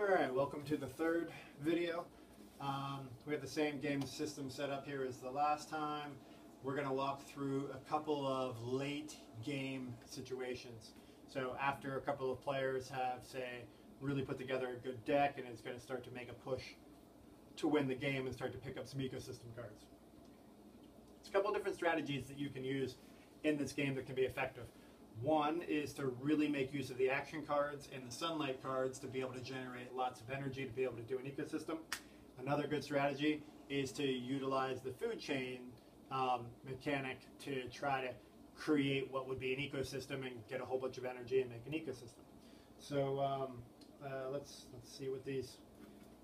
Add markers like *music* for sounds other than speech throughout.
Alright, welcome to the third video. Um, we have the same game system set up here as the last time. We're going to walk through a couple of late game situations. So after a couple of players have, say, really put together a good deck and it's going to start to make a push to win the game and start to pick up some ecosystem cards. It's a couple different strategies that you can use in this game that can be effective. One is to really make use of the action cards and the sunlight cards to be able to generate lots of energy to be able to do an ecosystem. Another good strategy is to utilize the food chain um, mechanic to try to create what would be an ecosystem and get a whole bunch of energy and make an ecosystem. So um, uh, let's let's see what these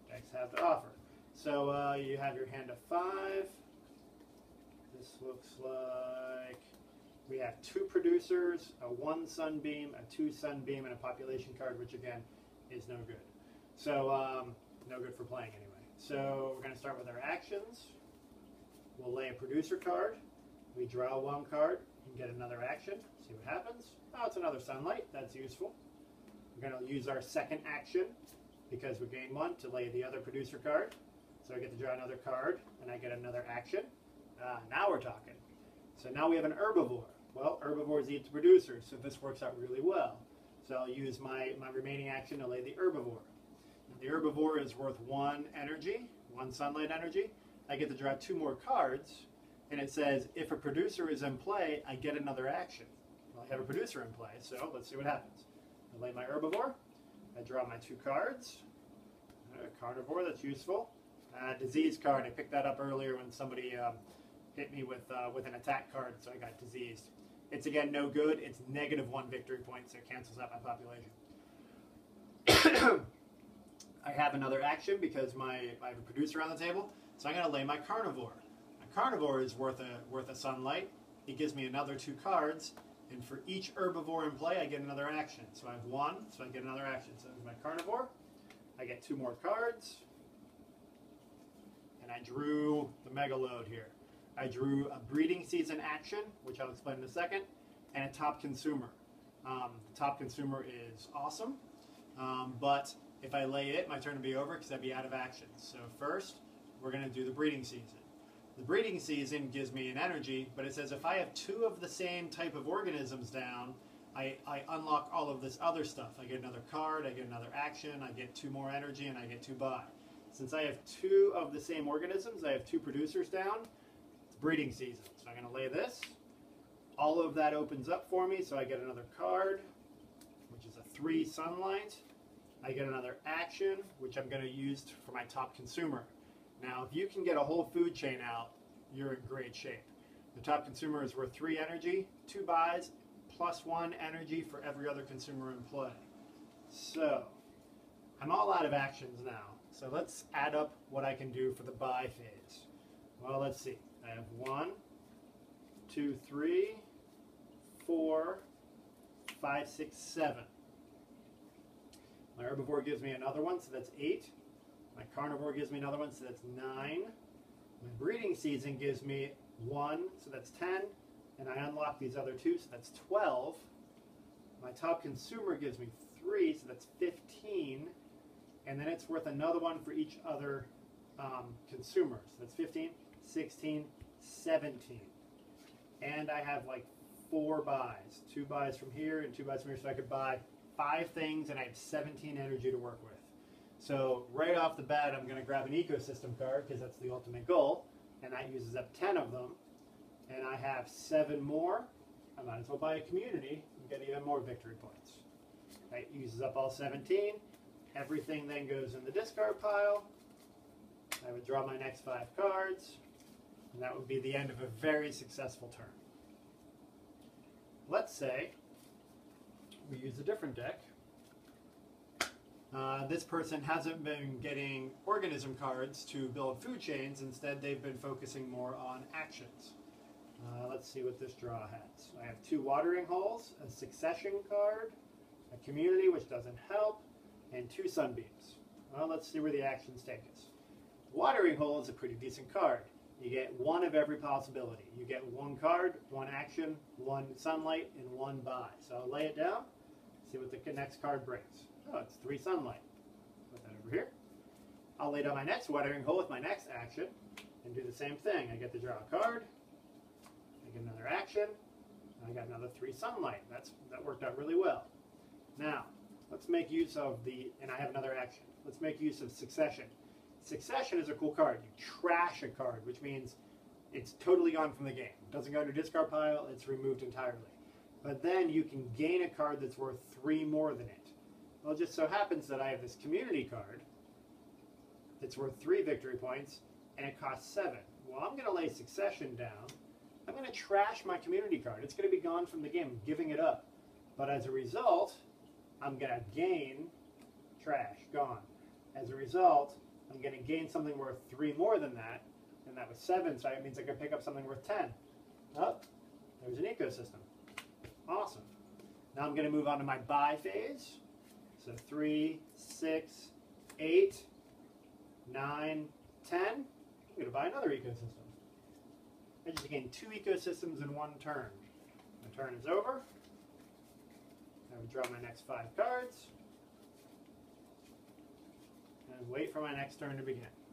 decks have to offer. So uh, you have your hand of five. This looks like we have two producers, a one sunbeam, a two sunbeam, and a population card, which again is no good. So um, no good for playing anyway. So we're going to start with our actions. We'll lay a producer card. We draw one card and get another action. See what happens. Oh, it's another sunlight. That's useful. We're going to use our second action because we gain one to lay the other producer card. So I get to draw another card and I get another action. Uh, now we're talking. So now we have an herbivore. Well, herbivores eat the producers, so this works out really well. So I'll use my, my remaining action to lay the herbivore. The herbivore is worth one energy, one sunlight energy. I get to draw two more cards, and it says if a producer is in play, I get another action. Well, I have a producer in play, so let's see what happens. I lay my herbivore. I draw my two cards. A carnivore, that's useful. Uh, disease card, I picked that up earlier when somebody um, hit me with, uh, with an attack card, so I got diseased. It's again no good. It's negative one victory point, so it cancels out my population. *coughs* I have another action because my I have a producer on the table, so I'm going to lay my carnivore. My carnivore is worth a worth a sunlight. It gives me another two cards, and for each herbivore in play, I get another action. So I have one, so I get another action. So my carnivore. I get two more cards, and I drew the megalode here. I drew a breeding season action, which I'll explain in a second, and a top consumer. Um, the top consumer is awesome, um, but if I lay it, my turn will be over because I'd be out of action. So first, we're going to do the breeding season. The breeding season gives me an energy, but it says if I have two of the same type of organisms down, I, I unlock all of this other stuff. I get another card, I get another action, I get two more energy, and I get two buy. Since I have two of the same organisms, I have two producers down, breeding season. So I'm going to lay this. All of that opens up for me, so I get another card, which is a three sunlight. I get another action, which I'm going to use for my top consumer. Now, if you can get a whole food chain out, you're in great shape. The top consumer is worth three energy, two buys, plus one energy for every other consumer in play. So, I'm all out of actions now. So let's add up what I can do for the buy phase. Well, let's see. I have one, two, three, four, five, six, seven. My herbivore gives me another one, so that's eight. My carnivore gives me another one, so that's nine. My breeding season gives me one, so that's 10. And I unlock these other two, so that's 12. My top consumer gives me three, so that's 15. And then it's worth another one for each other um, consumer. So that's 15, 16, 17. And I have like four buys. Two buys from here and two buys from here, so I could buy five things and I have 17 energy to work with. So right off the bat, I'm going to grab an ecosystem card because that's the ultimate goal, and that uses up 10 of them. And I have seven more. I might as well buy a community and get even more victory points. That uses up all 17. Everything then goes in the discard pile. I would draw my next five cards, and that would be the end of a very successful turn. Let's say we use a different deck. Uh, this person hasn't been getting organism cards to build food chains. Instead, they've been focusing more on actions. Uh, let's see what this draw has. I have two watering holes, a succession card, a community, which doesn't help, and two sunbeams. Well, let's see where the actions take us. Watering hole is a pretty decent card. You get one of every possibility. You get one card, one action, one sunlight, and one buy. So I'll lay it down, see what the next card brings. Oh, it's three sunlight. Put that over here. I'll lay down my next watering hole with my next action and do the same thing. I get to draw a card. I get another action. I got another three sunlight. That's that worked out really well. Now, let's make use of the and I have another action. Let's make use of succession. Succession is a cool card. You trash a card, which means it's totally gone from the game. It doesn't go to discard pile, it's removed entirely. But then you can gain a card that's worth three more than it. Well, it just so happens that I have this community card that's worth three victory points, and it costs seven. Well, I'm going to lay succession down. I'm going to trash my community card. It's going to be gone from the game, I'm giving it up. But as a result, I'm going to gain trash, gone. As a result, I'm going to gain something worth three more than that, and that was seven, so it means I can pick up something worth 10. Oh, there's an ecosystem. Awesome. Now I'm going to move on to my buy phase. So three, six, eight, nine, ten. I'm going to buy another ecosystem. I just gained two ecosystems in one turn. My turn is over. I would draw my next five cards and wait for my next turn to begin.